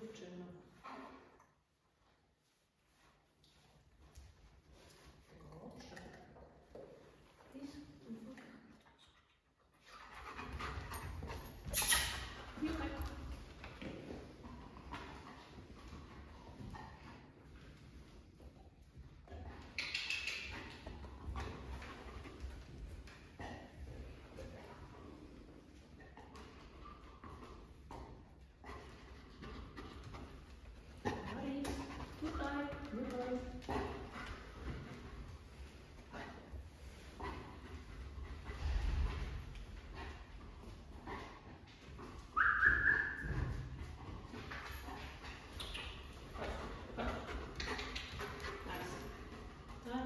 dziewczyną.